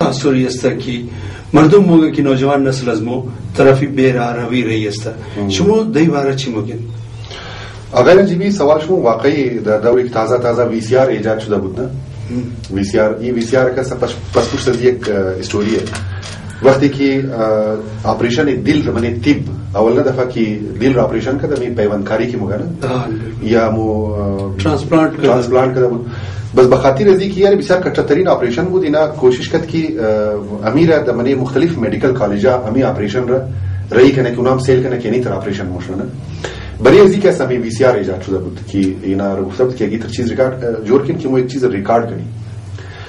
تاثر است که مردم موگه که نوجوان نسل از مو طرفی بیر روی رهی است شما دی باره چی مگید آقای نجیبی سوال شما واقعی در دو یک تازه تازه وی سی آر ایجاد شده بود نه وی سی آر این وی سی آر که پس پشت از یک استوریه وقتی که آپریشن دل زمانی طب اول دفعه کی دل را آپریشن کده می پیوندکاری کی مگه یا مو ترانسپلانت کده ترانسپلانت کده بود بس بخاطر از اینکه یعنی بسیار کچترین آپریشن بود اینا کوشش کرد که امیر د منی مختلف مدیکل کالج امی آپریشن را رئی کنه که اونام سیل کنه که یعنی تر آپریشن مشونه برای از اینکه اصلا می وی سی آر ایجاد شده بود که اینا رو گفته بود که اگه تر چیز ریکارد جور کن که مو یک چیز ریکارد کنیم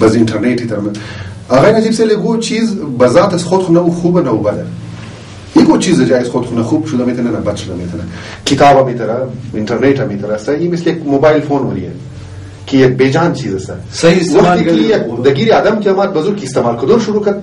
بس انټرنیټ تر من آقای نجیب سے لگو چیز بذات از خود خونه خوب نه وبده ایگو چیز جای از خود خونه خوب شده میتونه نه بد شده میتونه کتاب میتونه اینترنت میتونه است این مثل یک موبایل فون وریه که یک بیجان چیز است صحیح استعمال وقتی که یک دگیر آدم که آمد بزرگ استعمال کدور شروع کرد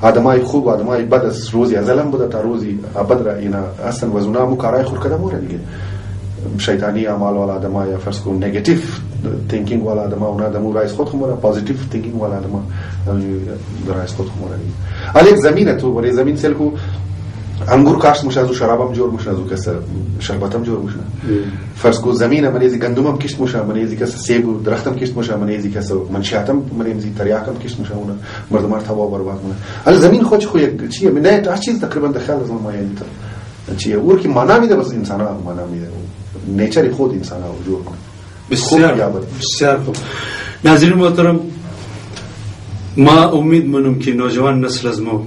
آدمای خوب و آدمای بد از روزی ازلم بوده تا روزی ابد را اینا هستن و از اونا همو کارای خور کردم بوره دیگه شیطانی اعمال والا آدم ها یا فرض کن نگاتیو تینکینگ والا آدم ها اونا دمو رایز خود خمورا پازیتیو تینکینگ والا آدم ها رایز خود خمورا دیگه الیک زمین تو ولی زمین سل کو انگور کاشت مشه ازو شرابم جور مشه ازو کس شربتم جور مشه فرض کو زمین من ازی گندمم کشت مشه من ازی کس سیب درختم کشت مشه من ازی کس منشاتم من ازی تریاکم کشت مشه اونا مردم ارتها و برباد مونه ال زمین خو خو یک چیه من نه هر چیز تقریبا در خیال زمان مایه نیتا چیه اور که مانا میده بس انسان ها مانا میده نیچر خود انسان ها جور کنه بسیار بسیار خوب ناظرین محترم ما امید منم که نوجوان نسل از ما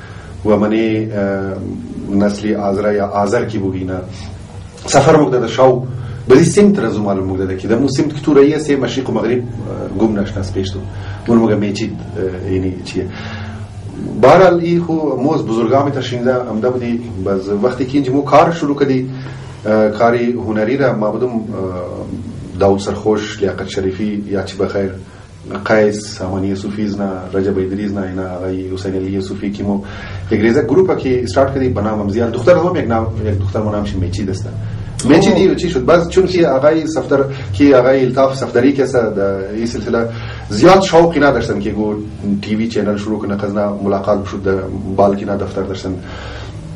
و منی نسلی آزرا یا آزر کی بوگینا سفر مگده در شاو بلی سمت را زمان مگده ده که دمو سمت که تو رایی هسته مشرق و مغرب گم نشناس پیش تو من مگه میچید اینی چیه بهرحال ای خو مو از بزرگان می تشینده امده بودی بز وقتی که اینجا مو کار شروع کردی کاری هنری را ما بودم داود سرخوش لیاقت شریفی یا چی بخیر قیس امانی یوسفی زنا رجب ادریس نه اینا هغه حسین علی یوسفی کی مو یک ریزه گروپ کی استارت کردی به نام امزیار دختر هم یک نام یک دختر مو نام میچی دسته میچی دی چی شد بعد چون که آقای صفدر کی آقای الطاف صفدری که سر این سلسله زیاد شوقی نداشتن که گو تی وی چینل شروع کنه قزنا ملاقات بشد در بال کی نه دفتر داشتن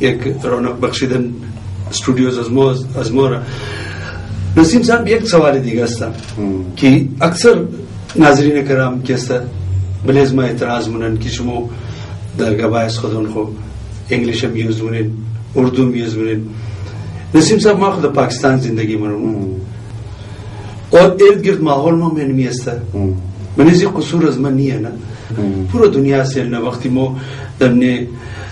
یک رونق بخشیدن استودیوز از ما از ما را نسیم صاحب یک سوال دیگه است که اکثر ناظرین کرام که است بله از ما اعتراض منن که شما در گبایس خودون خو انگلیش هم یوز منین اردو هم یوز منین نسیم صاحب ما خود پاکستان زندگی منم اور ارد گرد ماحول ما من می است من از قصور از من نیه نه پورا دنیا سیل نه وقتی ما دمنه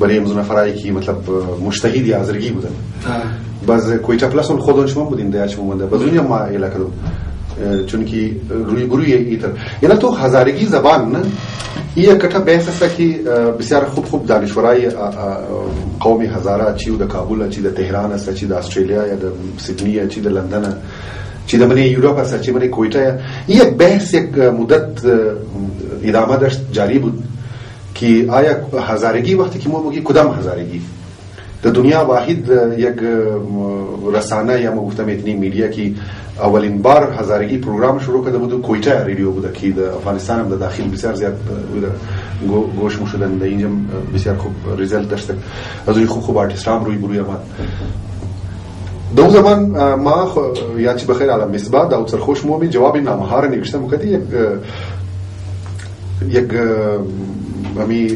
برای مزنفرایی که مطلب مشتهیدی ازرگی بودن باز کویتا پلاس اون خودون شما بودیم در شما بودن باز اونجا ما ایلا کدو چون که روی بروی ایتر یعنی تو هزارگی زبان نه ایه کټه بحث است که بسیار خوب خوب دانشورای قومی هزاره چی د کابل چی د تهران است چی د استرالیا یا د سیدنی چی د لندن چی د منی یورپ است چی منی کویتا یک بحث یک مدت ادامه داشت جاری بود که آیا هزارگی وقتی که ما بگی کدام هزارگی در دنیا واحد یک رسانه یا ما گفتم اتنی میدیا که اولین بار هزارگی پروگرام شروع کرده بود کویتا رادیو بود که در افغانستان هم در داخل بسیار زیاد گوش مو شدن در اینجا بسیار خوب ریزلت داشت از روی خوب خوب آرتیست هم روی بروی آمد دو زمان ما یاد چی بخیر عالم مصباح داود سرخوش مومن جواب این نامه ها را نگشتم یک یک همی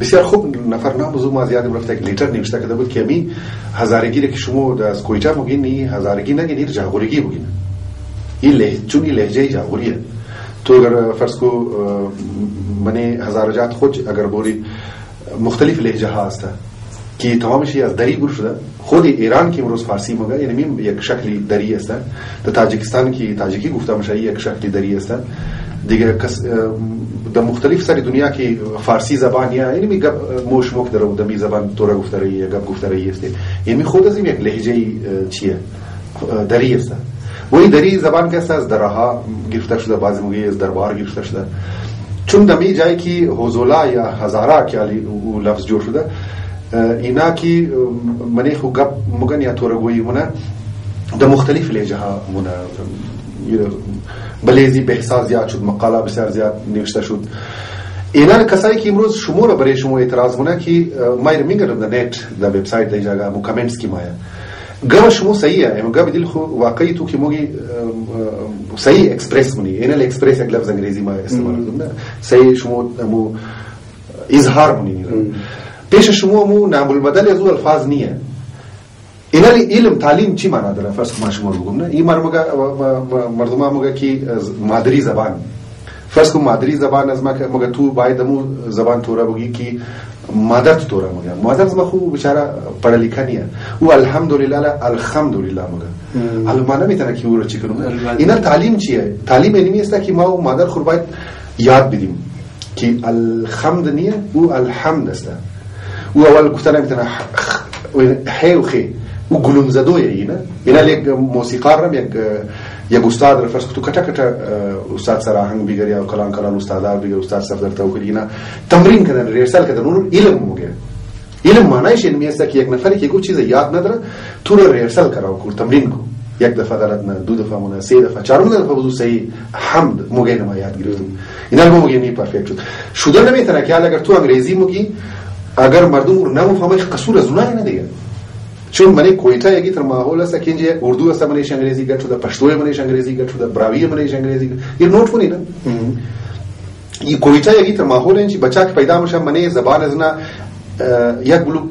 بسیار خوب نفر نام زو ما زیاد رفت یک لیتر نوشته کرده بود که همی هزارگی را که شما از کویتا مگین این هزارگی نگین این جاغورگی بگین این لح... چون این لحجه جاغوریه تو اگر فرض کو منی هزار جات خود اگر بوری مختلف لهجه ها است که تمام شی از دری گروه شده خود ایران که امروز فارسی مگه یعنی میم یک شکلی دری است در تاجیکستان که تاجیکی گفته میشه یک شکلی دری است دیگه کس در مختلف سری دنیا که فارسی زبان یا یعنی می گپ موش مک در می زبان تورا گفته رہی گپ گفته رہی است یعنی خود از یک لهجه چیه دری است ولی دری زبان کسی از درها گرفته شده بعضی موقع از دربار گرفته شده چون دمی جایی که حوزولا یا هزارا که او لفظ جور شده اینا که منی خو گپ مگن یا تورگوی منه د مختلف لهجه ها منه بلیزی به احساس زیاد شد مقاله بسیار زیاد نوشته شد اینا کسایی که امروز شما را برای شما اعتراض مونه که ما میگردم در نت در وبسایت در جاگه مو کامنتس که مایه ګبه شمو صحیح ہے نو ګبه دل خو واقعي تو کې موږي صحیح ایکسپریس مونی ان ال ایکسپریس یک لفظ انګریزي ما استعمال کوم نه صحیح شمو مو اظهار مونی پیش شمو مو نام البدل ازو الفاظ نه ہے ان ال علم تعلیم چی معنا دره فرض ما شمو کوم نه ای مرمګه مردما مګه کی مادری زبان فرض کو مادری زبان از مکه مگر تو باید مو زبان تورا بگی کی مادر تو تورا مگر مادر زما خو بیچاره پڑھا لکھا نہیں ہے او الحمدللہ لا الحمدللہ مگر حالا ما نمیتونه کی او را چی کنم اینا تعلیم چیه تعلیم علمی است که ما و مادر خور باید یاد بدیم که الحمد نیه او الحمد است او اول گفتن نمیتونه حی و خی او گلوم زدویه اینا اینا یک موسیقار رم یک یک استاد را فرض تو کټه کټه استاد سره آهنګ بګری او کلام کلام استاد بګری استاد سره درته وکړي نه تمرین کړه ریهرسل کړه نور علم وګه علم معنی شي علمي است که یک نفر که کوئی چیز یاد نداره تو رو ریهرسل کرا و کور تمرین کو یک دفعه غلط نه دو دفعه مونه سه دفعه چهارم دفعه بزو صحیح حمد موگه نما یاد گرفتم اینا رو موگه نی پرفیکت شد شده نمیتونه که اگر تو انگریزی موگی اگر مردم رو نمو فهمه قصور از اونها نه دیگه چون منه کوئټه یګی تر ماحول است که جه اردو است منش انگریزی گټ شده پښتو منش انگریزی گټ شده براوی منش انگریزی یه نوٹ کنی نه ای کوئټه یګی تر ماحول چې بچا کې پیدا مشه منه زبان ازنا یک بلوک